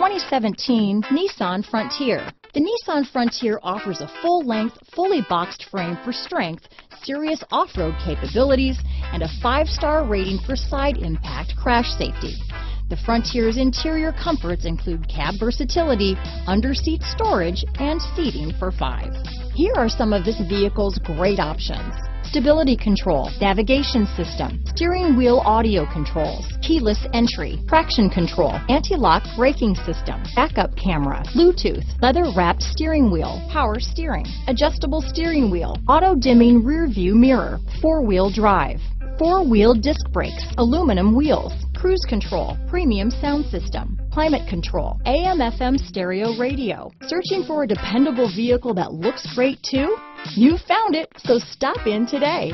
2017 Nissan Frontier. The Nissan Frontier offers a full-length, fully boxed frame for strength, serious off-road capabilities, and a five-star rating for side impact crash safety. The Frontier's interior comforts include cab versatility, under-seat storage, and seating for five. Here are some of this vehicle's great options stability control, navigation system, steering wheel audio controls, keyless entry, traction control, anti-lock braking system, backup camera, Bluetooth, leather wrapped steering wheel, power steering, adjustable steering wheel, auto dimming rear view mirror, four wheel drive, four wheel disc brakes, aluminum wheels, cruise control, premium sound system, climate control, AM FM stereo radio. Searching for a dependable vehicle that looks great too? You found it, so stop in today.